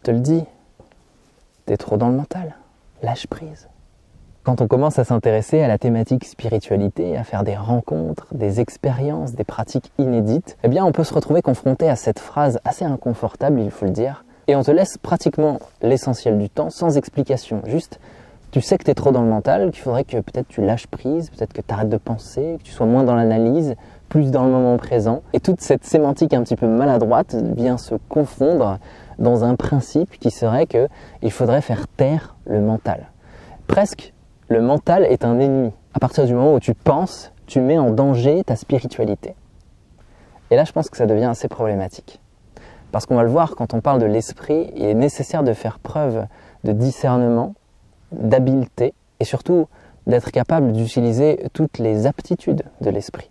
Je te le dis, t'es trop dans le mental. Lâche prise. Quand on commence à s'intéresser à la thématique spiritualité, à faire des rencontres, des expériences, des pratiques inédites, eh bien on peut se retrouver confronté à cette phrase assez inconfortable, il faut le dire, et on te laisse pratiquement l'essentiel du temps sans explication. Juste, tu sais que tu es trop dans le mental, qu'il faudrait que peut-être tu lâches prise, peut-être que tu de penser, que tu sois moins dans l'analyse, plus dans le moment présent. Et toute cette sémantique un petit peu maladroite vient se confondre dans un principe qui serait que il faudrait faire taire le mental. Presque, le mental est un ennemi. À partir du moment où tu penses, tu mets en danger ta spiritualité. Et là, je pense que ça devient assez problématique. Parce qu'on va le voir, quand on parle de l'esprit, il est nécessaire de faire preuve de discernement, d'habileté et surtout d'être capable d'utiliser toutes les aptitudes de l'esprit.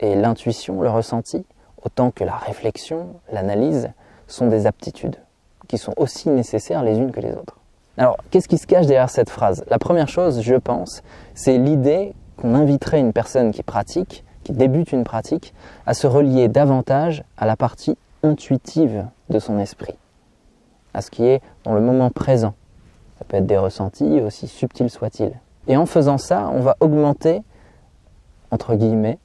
Et l'intuition, le ressenti, autant que la réflexion, l'analyse, sont des aptitudes qui sont aussi nécessaires les unes que les autres. Alors, qu'est-ce qui se cache derrière cette phrase? La première chose, je pense, c'est l'idée qu'on inviterait une personne qui pratique, qui débute une pratique, à se relier davantage à la partie intuitive de son esprit, à ce qui est dans le moment présent. Ça peut être des ressentis, aussi subtils soient-ils. Et en faisant ça, on va augmenter, entre guillemets,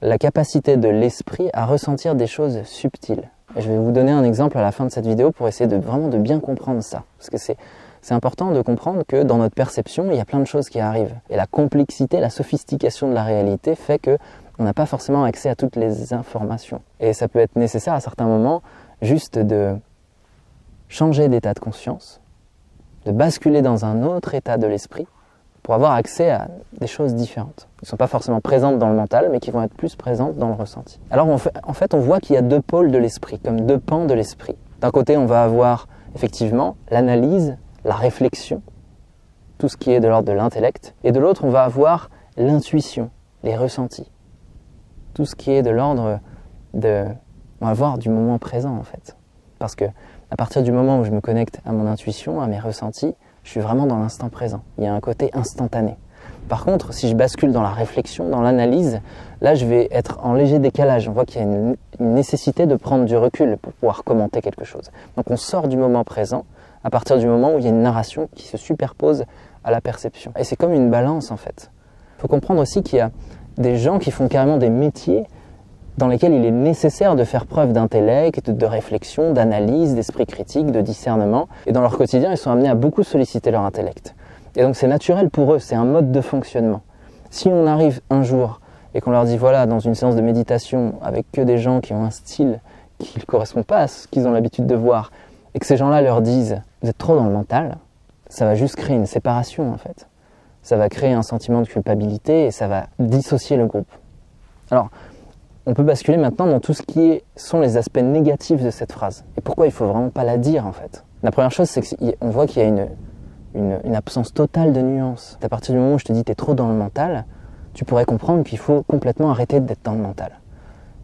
la capacité de l'esprit à ressentir des choses subtiles. Je vais vous donner un exemple à la fin de cette vidéo pour essayer de vraiment de bien comprendre ça. Parce que c'est, c'est important de comprendre que dans notre perception, il y a plein de choses qui arrivent. Et la complexité, la sophistication de la réalité fait que on n'a pas forcément accès à toutes les informations. Et ça peut être nécessaire à certains moments juste de changer d'état de conscience, de basculer dans un autre état de l'esprit pour avoir accès à des choses différentes. Qui ne sont pas forcément présentes dans le mental, mais qui vont être plus présentes dans le ressenti. Alors en fait, on voit qu'il y a deux pôles de l'esprit, comme deux pans de l'esprit. D'un côté, on va avoir effectivement l'analyse, la réflexion, tout ce qui est de l'ordre de l'intellect, et de l'autre, on va avoir l'intuition, les ressentis tout ce qui est de l'ordre de, on va voir, du moment présent en fait. Parce que à partir du moment où je me connecte à mon intuition, à mes ressentis, je suis vraiment dans l'instant présent. Il y a un côté instantané. Par contre, si je bascule dans la réflexion, dans l'analyse, là je vais être en léger décalage. On voit qu'il y a une, nécessité de prendre du recul pour pouvoir commenter quelque chose. Donc on sort du moment présent à partir du moment où il y a une narration qui se superpose à la perception. Et c'est comme une balance en fait. Il faut comprendre aussi qu'il y a des gens qui font carrément des métiers dans lesquels il est nécessaire de faire preuve d'intellect, de réflexion, d'analyse, d'esprit critique, de discernement. Et dans leur quotidien, ils sont amenés à beaucoup solliciter leur intellect. Et donc c'est naturel pour eux, c'est un mode de fonctionnement. Si on arrive un jour et qu'on leur dit, voilà, dans une séance de méditation, avec que des gens qui ont un style qui ne correspond pas à ce qu'ils ont l'habitude de voir, et que ces gens-là leur disent, vous êtes trop dans le mental, ça va juste créer une séparation en fait ça va créer un sentiment de culpabilité et ça va dissocier le groupe. Alors, on peut basculer maintenant dans tout ce qui sont les aspects négatifs de cette phrase. Et pourquoi il faut vraiment pas la dire en fait? La première chose, c'est qu'on voit qu'il y a une, absence totale de nuances. À partir du moment où je te dis tu es trop dans le mental, tu pourrais comprendre qu'il faut complètement arrêter d'être dans le mental.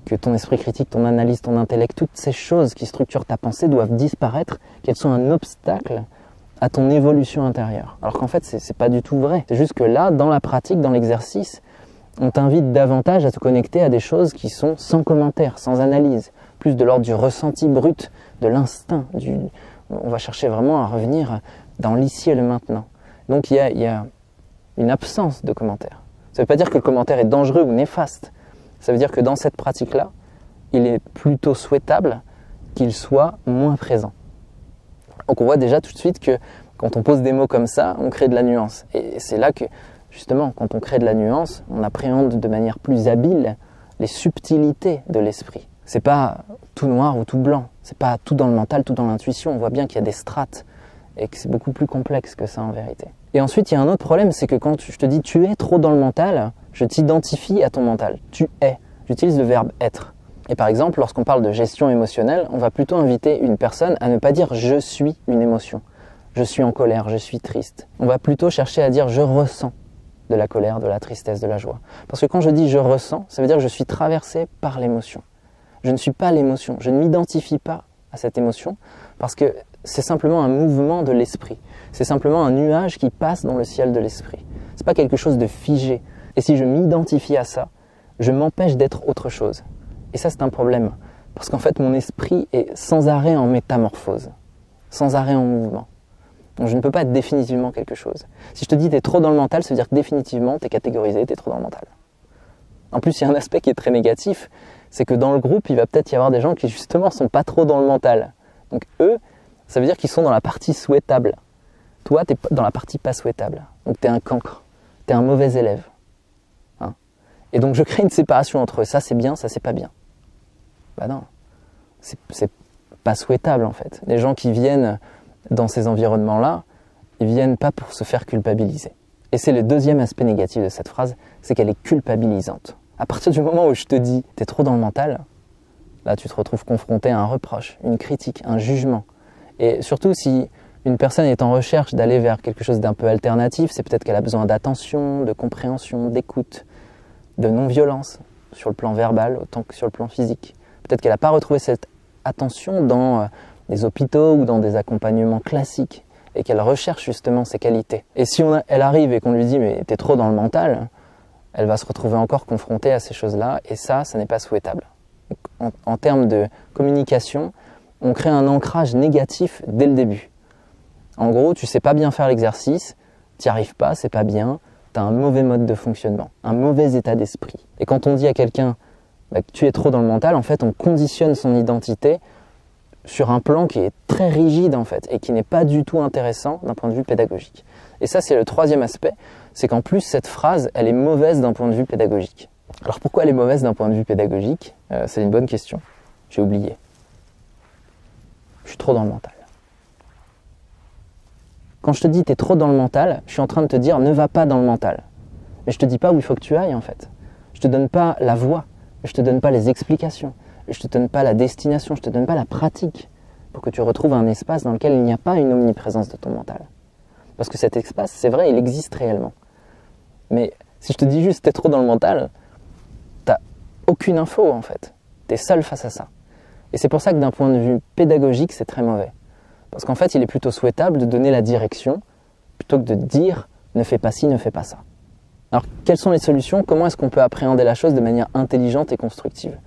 Que ton esprit critique, ton analyse, ton intellect, toutes ces choses qui structurent ta pensée doivent disparaître, qu'elles sont un obstacle à ton évolution intérieure. Alors qu'en fait, c'est pas du tout vrai. C'est juste que là, dans la pratique, dans l'exercice, on t'invite davantage à te connecter à des choses qui sont sans commentaire, sans analyse, plus de l'ordre du ressenti brut, de l'instinct. On va chercher vraiment à revenir dans l'ici et le maintenant. Donc il y a, y a une absence de commentaire. Ça ne veut pas dire que le commentaire est dangereux ou néfaste. Ça veut dire que dans cette pratique-là, il est plutôt souhaitable qu'il soit moins présent. Donc on voit déjà tout de suite que quand on pose des mots comme ça, on crée de la nuance. Et c'est là que, justement, quand on crée de la nuance, on appréhende de manière plus habile les subtilités de l'esprit. C'est pas tout noir ou tout blanc. C'est pas tout dans le mental, tout dans l'intuition. On voit bien qu'il y a des strates et que c'est beaucoup plus complexe que ça en vérité. Et ensuite, il y a un autre problème, c'est que quand je te dis tu es trop dans le mental, je t'identifie à ton mental. Tu es. J'utilise le verbe être. Et par exemple, lorsqu'on parle de gestion émotionnelle, on va plutôt inviter une personne à ne pas dire je suis une émotion. Je suis en colère, je suis triste. On va plutôt chercher à dire je ressens de la colère, de la tristesse, de la joie. Parce que quand je dis je ressens, ça veut dire que je suis traversé par l'émotion. Je ne suis pas l'émotion, je ne m'identifie pas à cette émotion parce que c'est simplement un mouvement de l'esprit. C'est simplement un nuage qui passe dans le ciel de l'esprit. C'est pas quelque chose de figé. Et si je m'identifie à ça, je m'empêche d'être autre chose. Et ça, c'est un problème. Parce qu'en fait, mon esprit est sans arrêt en métamorphose. sans arrêt en mouvement. Donc je ne peux pas être définitivement quelque chose. Si je te dis tu es trop dans le mental, ça veut dire que définitivement tu es catégorisé, tu es trop dans le mental. En plus, il y a un aspect qui est très négatif, c'est que dans le groupe, il va peut-être y avoir des gens qui justement sont pas trop dans le mental. Donc eux, ça veut dire qu'ils sont dans la partie souhaitable. Toi, tu es dans la partie pas souhaitable. Donc tu es un cancre, tu es un mauvais élève. Hein. Et donc je crée une séparation entre ça c'est bien, ça c'est pas bien. Bah non, c'est pas souhaitable en fait. Les gens qui viennent dans ces environnements-là, ils viennent pas pour se faire culpabiliser. Et c'est le deuxième aspect négatif de cette phrase, c'est qu'elle est culpabilisante. À partir du moment où je te dis t'es trop dans le mental, là tu te retrouves confronté à un reproche, une critique, un jugement. Et surtout si une personne est en recherche d'aller vers quelque chose d'un peu alternatif, c'est peut-être qu'elle a besoin d'attention, de compréhension, d'écoute, de non-violence sur le plan verbal autant que sur le plan physique. Peut-être qu'elle n'a pas retrouvé cette attention dans euh, hôpitaux ou dans des accompagnements classiques et qu'elle recherche justement ces qualités. Et si elle arrive et qu'on lui dit mais t'es trop dans le mental, elle va se retrouver encore confrontée à ces choses-là et ça, ça n'est pas souhaitable. En, termes de communication, on crée un ancrage négatif dès le début. En gros, tu sais pas bien faire l'exercice, tu n'y arrives pas, c'est pas bien, tu as un mauvais mode de fonctionnement, un mauvais état d'esprit. Et quand on dit à quelqu'un bah, que tu es trop dans le mental, en fait, on conditionne son identité sur un plan qui est très rigide en fait et qui n'est pas du tout intéressant d'un point de vue pédagogique. Et ça, c'est le troisième aspect, c'est qu'en plus, cette phrase, elle est mauvaise d'un point de vue pédagogique. Alors pourquoi elle est mauvaise d'un point de vue pédagogique? Euh, C'est une bonne question. J'ai oublié. Je suis trop dans le mental. Quand je te dis tu es trop dans le mental, je suis en train de te dire ne va pas dans le mental. Mais je te dis pas où il faut que tu ailles en fait. Je te donne pas la voie, je te donne pas les explications, je te donne pas la destination, je te donne pas la pratique pour que tu retrouves un espace dans lequel il n'y a pas une omniprésence de ton mental. Parce que cet espace, c'est vrai, il existe réellement. Mais si je te dis juste tu es trop dans le mental, t'as aucune info en fait. Tu es seul face à ça. Et c'est pour ça que d'un point de vue pédagogique, c'est très mauvais. Parce qu'en fait, il est plutôt souhaitable de donner la direction plutôt que de dire ne fais pas ci, ne fais pas ça. Alors, quelles sont les solutions? Comment est-ce qu'on peut appréhender la chose de manière intelligente et constructive?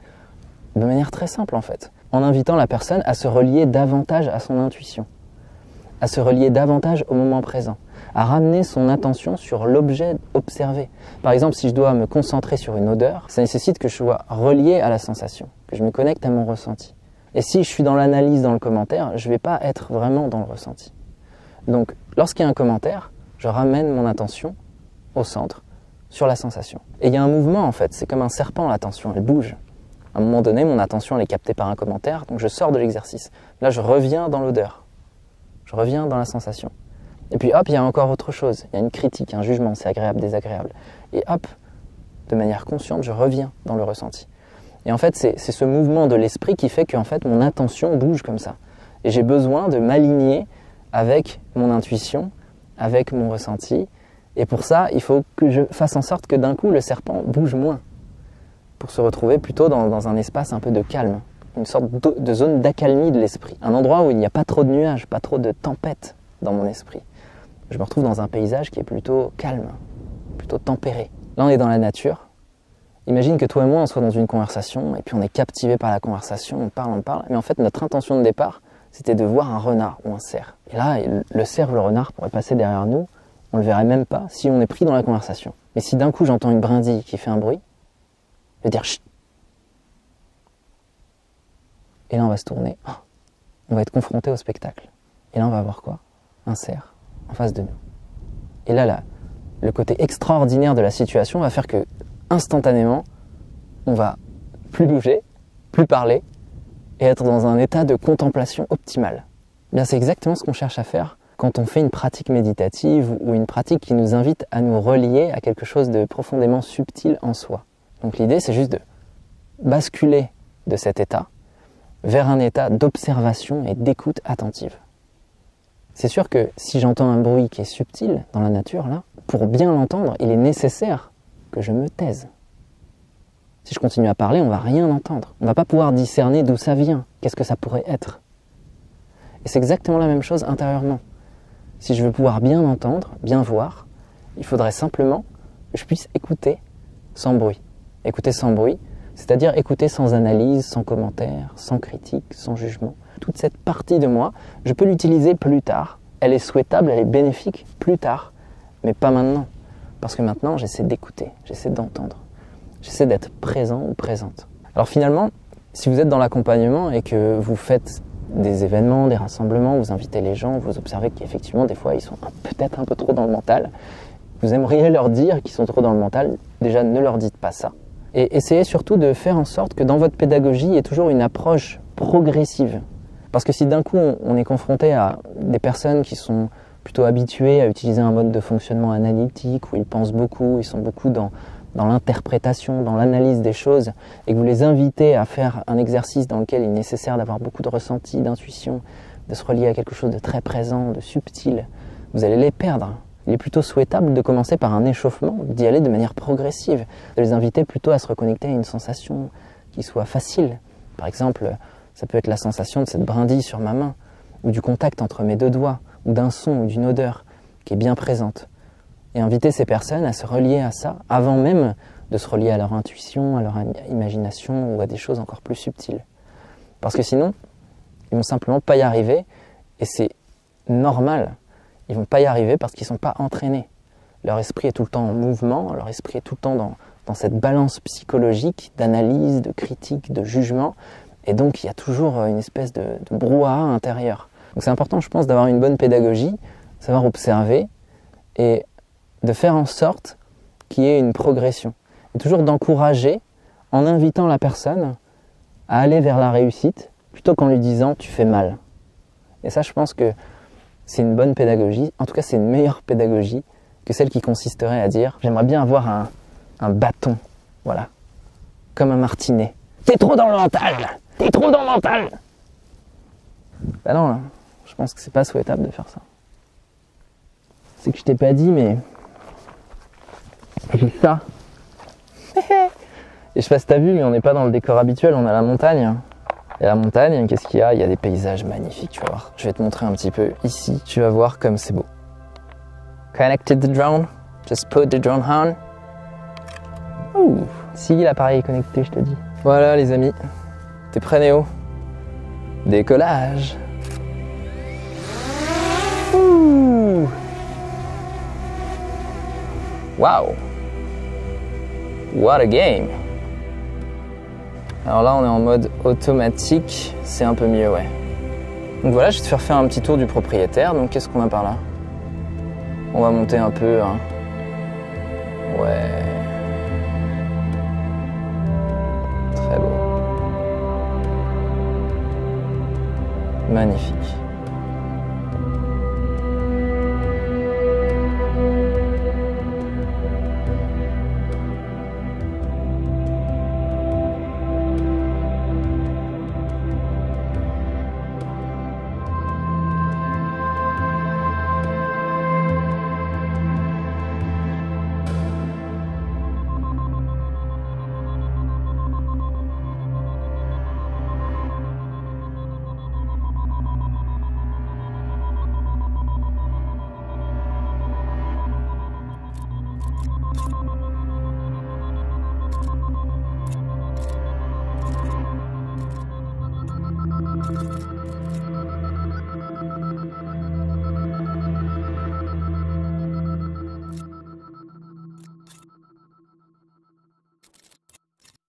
De manière très simple en fait, en invitant la personne à se relier davantage à son intuition, à se relier davantage au moment présent, à ramener son attention sur l'objet observé. Par exemple, si je dois me concentrer sur une odeur, ça nécessite que je sois relié à la sensation, que je me connecte à mon ressenti. Et si je suis dans l'analyse, dans le commentaire, je ne vais pas être vraiment dans le ressenti. Donc, lorsqu'il y a un commentaire, je ramène mon attention au centre, sur la sensation. Et il y a un mouvement en fait, c'est comme un serpent l'attention, elle bouge. À un moment donné, mon attention elle est captée par un commentaire, donc je sors de l'exercice. Là, je reviens dans l'odeur. Je reviens dans la sensation. Et puis hop, il y a encore autre chose. Il y a une critique, un jugement, c'est agréable, désagréable. Et hop, de manière consciente, je reviens dans le ressenti. Et en fait, c'est ce mouvement de l'esprit qui fait que en fait, mon intention bouge comme ça. Et j'ai besoin de m'aligner avec mon intuition, avec mon ressenti. Et pour ça, il faut que je fasse en sorte que d'un coup, le serpent bouge moins. Pour se retrouver plutôt dans, un espace un peu de calme. Une sorte de zone d'accalmie de l'esprit. Un endroit où il n'y a pas trop de nuages, pas trop de tempêtes dans mon esprit. Je me retrouve dans un paysage qui est plutôt calme, plutôt tempéré. Là, on est dans la nature. Imagine que toi et moi, on soit dans une conversation, et puis on est captivé par la conversation, on parle, on parle, mais en fait, notre intention de départ, c'était de voir un renard ou un cerf. Et là, le cerf ou le renard pourrait passer derrière nous, on le verrait même pas si on est pris dans la conversation. Mais si d'un coup j'entends une brindille qui fait un bruit, je vais dire chut. Et là, on va se tourner. Oh, on va être confronté au spectacle. Et là, on va voir quoi? Un cerf en face de nous. Et là, le côté extraordinaire de la situation va faire que instantanément, on va plus bouger, plus parler et être dans un état de contemplation optimale. Bien, c'est exactement ce qu'on cherche à faire quand on fait une pratique méditative ou une pratique qui nous invite à nous relier à quelque chose de profondément subtil en soi. Donc l'idée, c'est juste de basculer de cet état vers un état d'observation et d'écoute attentive. C'est sûr que si j'entends un bruit qui est subtil dans la nature, là, pour bien l'entendre, il est nécessaire que je me taise. Si je continue à parler, on va rien entendre. On va pas pouvoir discerner d'où ça vient, qu'est-ce que ça pourrait être. Et c'est exactement la même chose intérieurement. Si je veux pouvoir bien entendre, bien voir, il faudrait simplement que je puisse écouter sans bruit. Écouter sans bruit, c'est-à-dire écouter sans analyse, sans commentaire, sans critique, sans jugement. toute cette partie de moi, je peux l'utiliser plus tard. Elle est souhaitable, elle est bénéfique plus tard, mais pas maintenant. Parce que maintenant, j'essaie d'écouter, j'essaie d'entendre, j'essaie d'être présent ou présente. Alors finalement, si vous êtes dans l'accompagnement et que vous faites des événements, des rassemblements, vous invitez les gens, vous observez qu'effectivement, des fois, ils sont peut-être un peu trop dans le mental. Vous aimeriez leur dire qu'ils sont trop dans le mental. Déjà, ne leur dites pas ça. Et essayez surtout de faire en sorte que dans votre pédagogie, il y ait toujours une approche progressive. Parce que si d'un coup, on est confronté à des personnes qui sont plutôt habituées à utiliser un mode de fonctionnement analytique, où ils pensent beaucoup, ils sont beaucoup dans dans l'interprétation, dans l'analyse des choses, et que vous les invitez à faire un exercice dans lequel il est nécessaire d'avoir beaucoup de ressenti, d'intuition, de se relier à quelque chose de très présent, de subtil, vous allez les perdre. Il est plutôt souhaitable de commencer par un échauffement, d'y aller de manière progressive, de les inviter plutôt à se reconnecter à une sensation qui soit facile. Par exemple, ça peut être la sensation de cette brindille sur ma main, ou du contact entre mes deux doigts, ou d'un son ou d'une odeur qui est bien présente et inviter ces personnes à se relier à ça avant même de se relier à leur intuition, à leur imagination ou à des choses encore plus subtiles. Parce que sinon, ils vont simplement pas y arriver et c'est normal. Ils vont pas y arriver parce qu'ils sont pas entraînés. Leur esprit est tout le temps en mouvement, leur esprit est tout le temps dans, cette balance psychologique d'analyse, de critique, de jugement. Et donc il y a toujours une espèce de, de brouhaha intérieur. Donc c'est important, je pense, d'avoir une bonne pédagogie, savoir observer et de faire en sorte qu'il y ait une progression. Et toujours d'encourager en invitant la personne à aller vers la réussite plutôt qu'en lui disant tu fais mal. Et ça, je pense que c'est une bonne pédagogie. En tout cas, c'est une meilleure pédagogie que celle qui consisterait à dire j'aimerais bien avoir un, bâton, voilà, comme un martinet. T'es trop dans le mental T'es trop dans le mental Ben non, je pense que c'est pas souhaitable de faire ça. C'est que je t'ai pas dit, mais j'ai ça. Et je sais pas si t'as vu, mais on n'est pas dans le décor habituel, on a la montagne. Et la montagne, qu'est-ce qu'il y a? Il y a des paysages magnifiques, tu vas voir. Je vais te montrer un petit peu ici, tu vas voir comme c'est beau. Connected the drone, just put the drone on. Ouh, si l'appareil est connecté, je te dis. Voilà les amis, t'es prêt Néo? Décollage. Ouh. Waouh What a game Alors là, on est en mode automatique, c'est un peu mieux, ouais. Donc voilà, je vais te faire faire un petit tour du propriétaire. Donc qu'est-ce qu'on a par là? On va monter un peu. Hein. Ouais. Très beau. Magnifique.